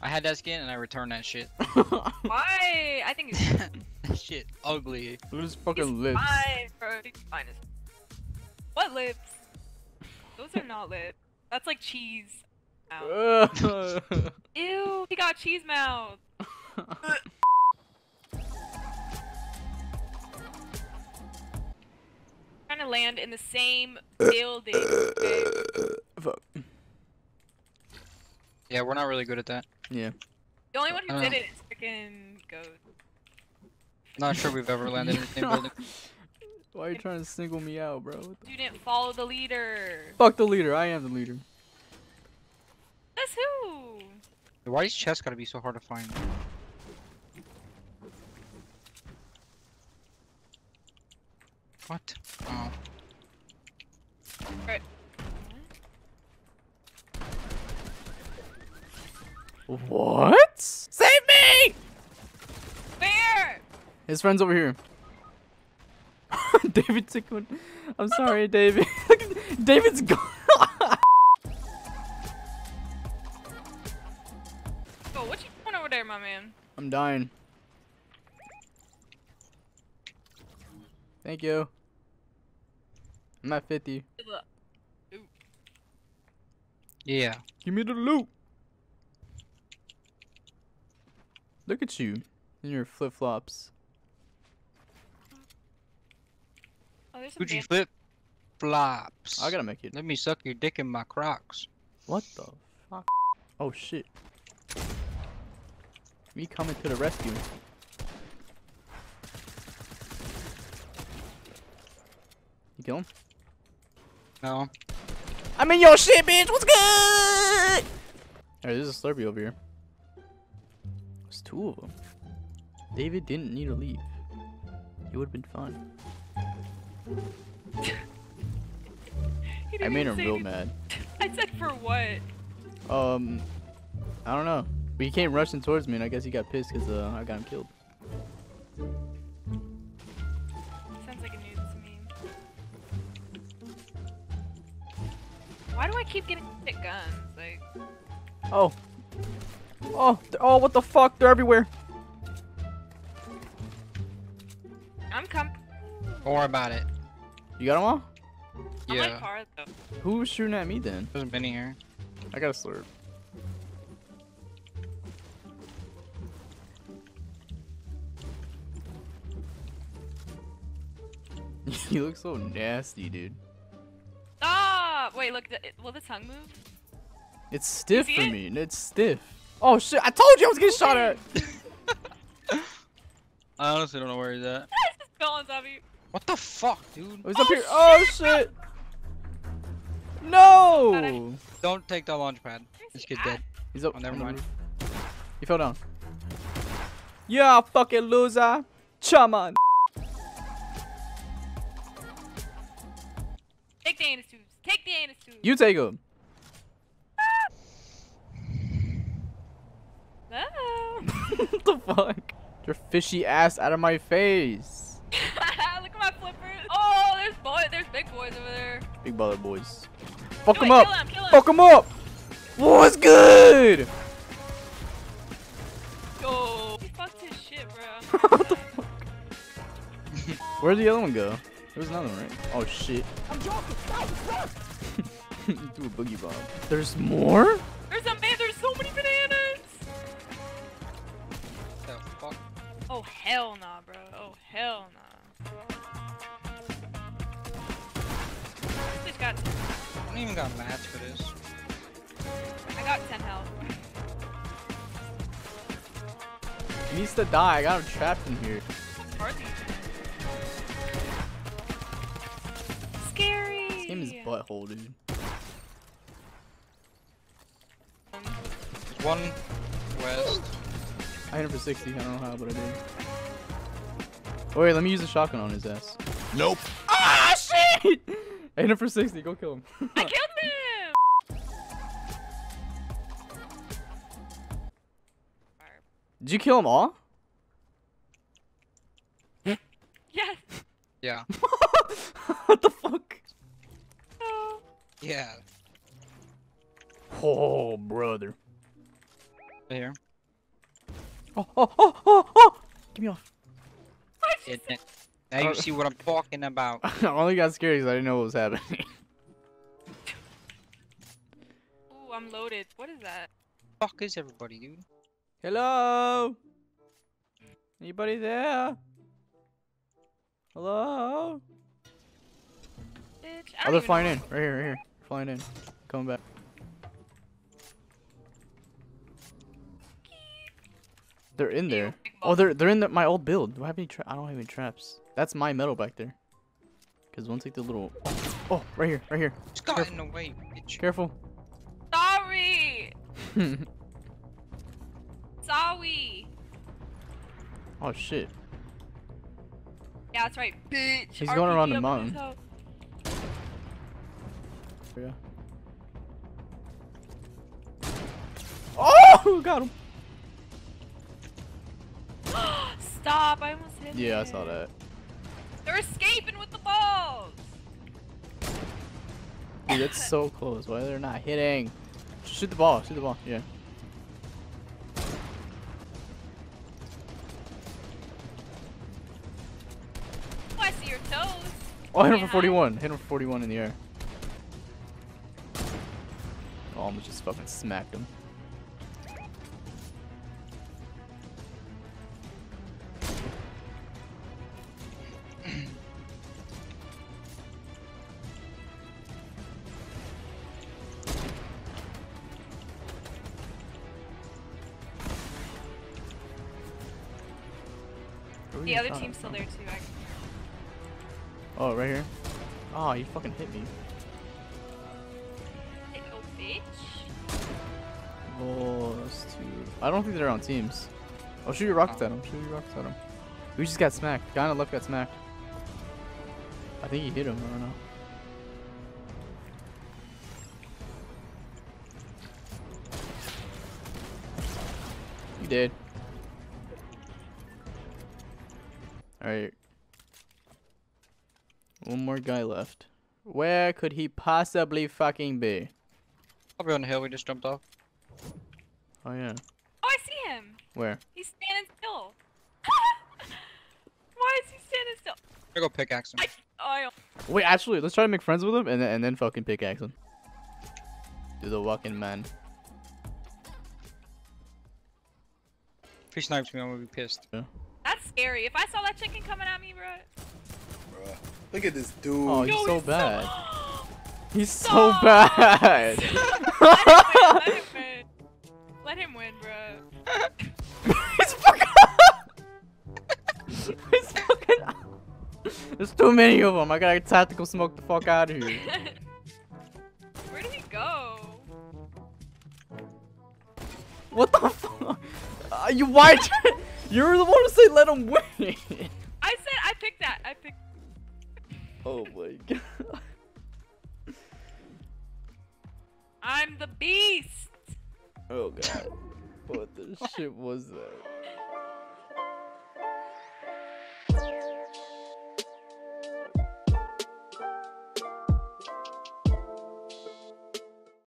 I had that skin and I returned that shit. Why? I think it's that shit ugly. Look at his fucking He's lips. fine, bro. He's fine as. What lips? Those are not lips. That's like cheese. Mouth. Ew, he got cheese mouth. Trying to land in the same building. okay? Fuck. Yeah, we're not really good at that. Yeah. The only one who Uh. did it is freaking Ghost. Not sure we've ever landed in the same building. Why are you trying to single me out, bro? The- You didn't follow the leader. Fuck the leader. I am the leader. That's who. Why these chests gotta be so hard to find? What? Oh. What? Save me! Where? His friend's over here. David took one. I'm sorry, David. David's gone. Oh, what you doing over there, my man? I'm dying. Thank you. I'm at 50. Yeah. Give me the loot. Look at you in your flip flops. Oh, there's Gucci flip flops. I gotta make it. Let me suck your dick in my crocs. What the fuck? Oh shit. Me coming to the rescue. You kill him? No. I'm in your shit, bitch. What's good? Alright, there's a Slurpee over here. There's two of them. David didn't need to leave. It would have been fun. He I made him real anything. mad. I said for what? Um, I don't know. But he came rushing towards me, and I guess he got pissed because uh, I got him killed. Sounds like a to me. Why do I keep getting shit guns? Like, Oh. Oh, oh, what the fuck? They're everywhere. I'm coming. Don't worry about it. You got them all? I'm Yeah. like car though. Who was shooting at me then? There's Benny here. I got a slurp. you look so nasty, dude. Stop! Wait, look. th- Will the tongue move? It's stiff for it? me. It's stiff. Oh shit! I told you I was getting shot at. I honestly don't know where he's at. I just fell on top of you. What the fuck, dude? Oh, he's up Oh, here. Oh shit, shit! No! Don't take the launch pad. Where's This he kid's dead. He's up. Oh, never mind. roof. He fell down. Yeah, fucking loser. Chaman. Take the anus tubes. Take the anus tubes. You take him. No. Oh. what the fuck? Your fishy ass out of my face. Look at my flippers. Oh, there's boy. There's big boys over there. Big baller boys. Fuck Do him it, up. Kill him. Kill him. Fuck them up. What's good? Yo. He fucked his shit, bro. what the fuck? Where'd the other one go? There was another one, right? Oh shit. I'm jumping. Do a boogie bomb. There's more? Oh hell nah. Got. I don't even got mats for this. I got 10 health. He needs to die. I got him trapped in here. Scary. This game is butthole, dude. There's one west. I hit him for 60. I don't know how, but I did. Oh, wait, let me use the shotgun on his ass. Nope. Ah, shit! I hit him for 60. Go kill him. I killed him. Did you kill them all? Yes. Yeah. what the fuck? No. Yeah. Oh, brother. Here. Oh, oh, oh, oh, oh! Get me off. Why'd you Yeah, say- Now you Uh, see what I'm talking about. I only got scared because I didn't know what was happening. Ooh, I'm loaded. What is that? Fuck is everybody, dude? Hello? Anybody there? Hello? Bitch. I Oh, they're flying know in. Right here, right here. Flying in. Coming back. They're in there. Oh, they're they're in the, my old build. Do I have any I don't have any traps. That's my metal back there. Cause once like the little. Oh, right here, right here. Just got in the way, bitch. Careful. Sorry. Sorry. Oh shit. Yeah, that's right, bitch. He's going around the RPG mountain. Yeah. Oh, got him. Stop! I almost hit Yeah, I saw that. They're escaping with the balls. Dude, that's so close. Why they're not hitting? Shoot the ball. Shoot the ball. Yeah. Oh, I see your toes. Oh, hit him Yeah. for 41. Hit him for 41 in the air. Oh, almost just fucking smacked him. The other team's still there too. Actually. Oh, right here. Oh, you fucking hit me. Little bitch. Oh, that's two. I don't think they're on teams. Oh, shoot your rockets oh. at him. Shoot your rockets at him. We just got smacked. Guy on the left got smacked. I think he hit him. I don't know. You did. Alright. One more guy left. Where could he possibly fucking be? Probably on the hill we just jumped off. Oh yeah. Oh, I see him. Where? He's standing still. Why is he standing still? I go pickaxe him. I. Oh, I Wait, actually, let's try to make friends with him and then, and then fucking pickaxe him. Do the walking man. If he snipes me, I'm gonna be pissed. That's scary. If I saw that chicken coming at me, bro. Bruh. Look at this dude. Oh, he's Yo, so he's bad. He's so Stop. bad. let him win. Let him win. Let him win, bro. he's fucking. he's fucking. There's too many of them. I gotta tactical smoke the fuck out of here. Where did he go? What the fuck? Are uh, you why? You're the one who said let him win. I said I picked that. I picked. oh my god. I'm the beast. Oh god. What the shit was that?